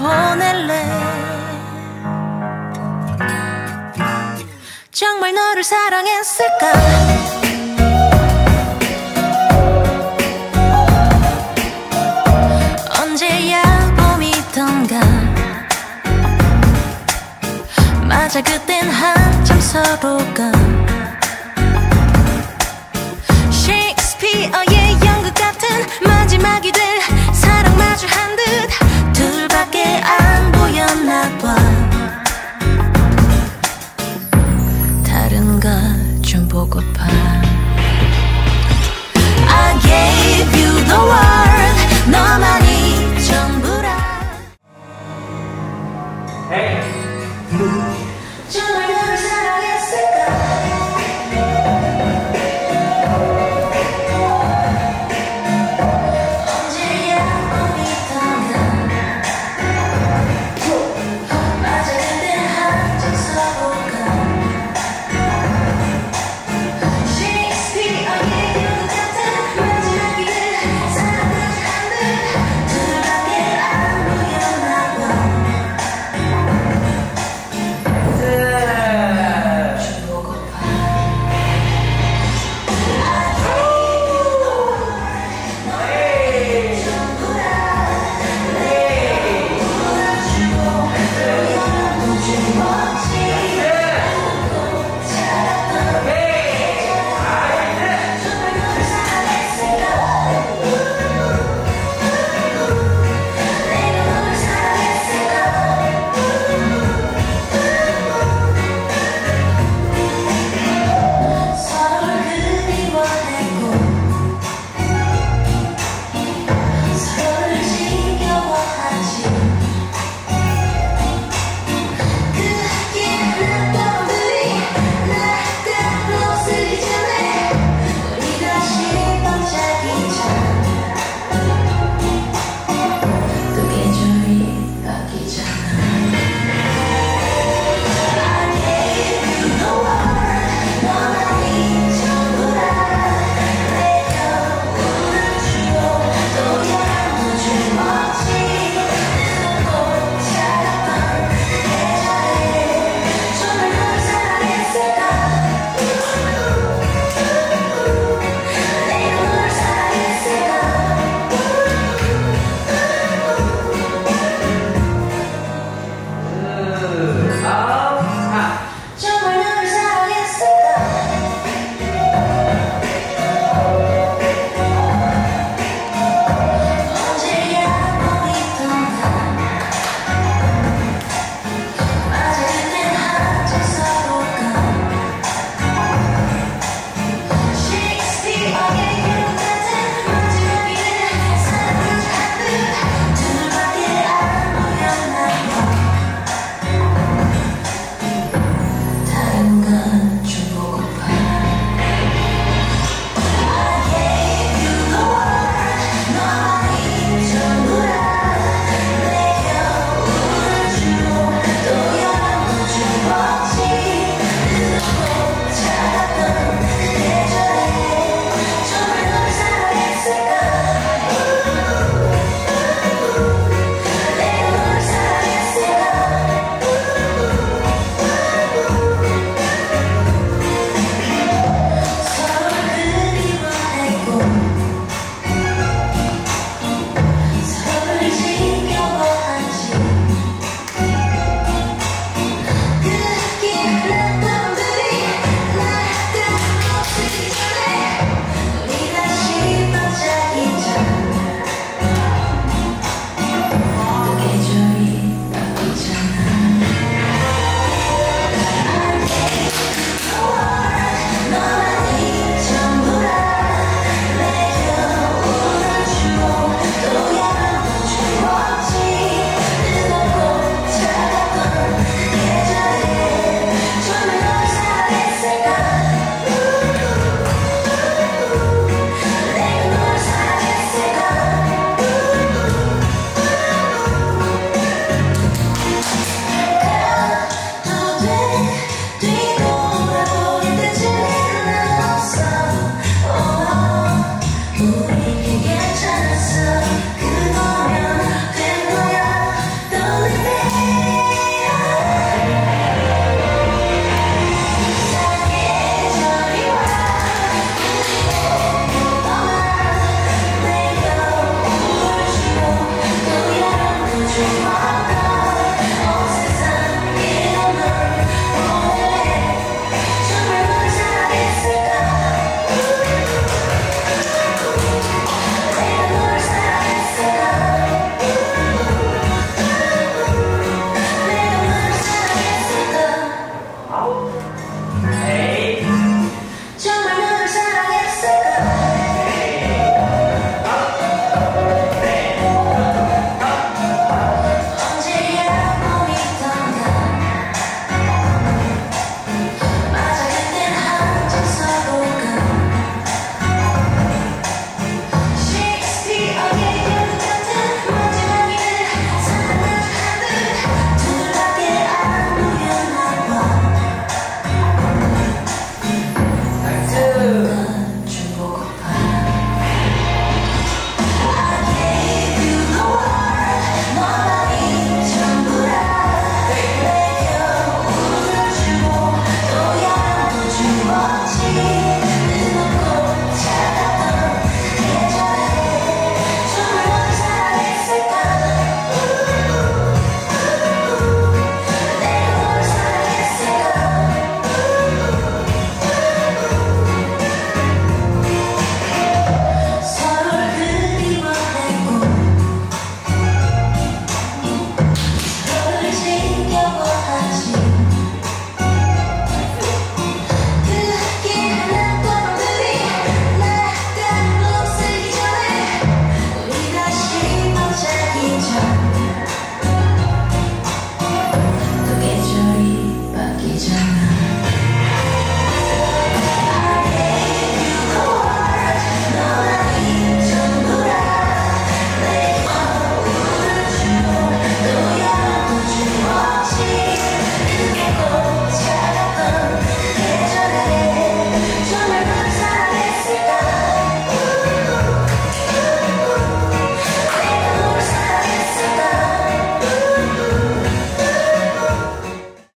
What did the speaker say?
보낼래? 정말 너를 사랑했을까? 언제야 봄이던가? 맞아 그땐 한참 서로가